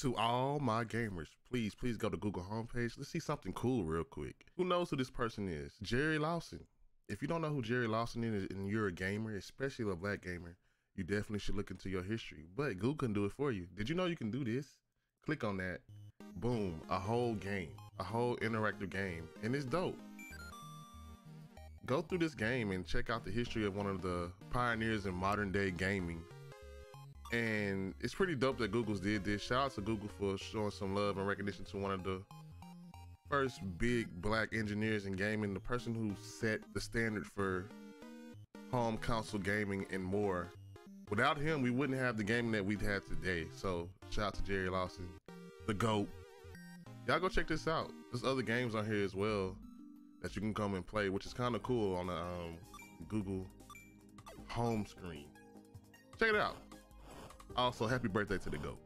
To all my gamers, please, please go to Google homepage. Let's see something cool real quick. Who knows who this person is? Jerry Lawson. If you don't know who Jerry Lawson is and you're a gamer, especially a black gamer, you definitely should look into your history. But Google can do it for you. Did you know you can do this? Click on that. Boom, a whole game, a whole interactive game, and it's dope. Go through this game and check out the history of one of the pioneers in modern day gaming and it's pretty dope that Google's did this. Shout out to Google for showing some love and recognition to one of the first big black engineers in gaming, the person who set the standard for home console gaming and more. Without him, we wouldn't have the gaming that we've had today. So shout out to Jerry Lawson, the GOAT. Y'all go check this out. There's other games on here as well that you can come and play, which is kind of cool on the um, Google home screen. Check it out. Also, happy birthday to the GOAT.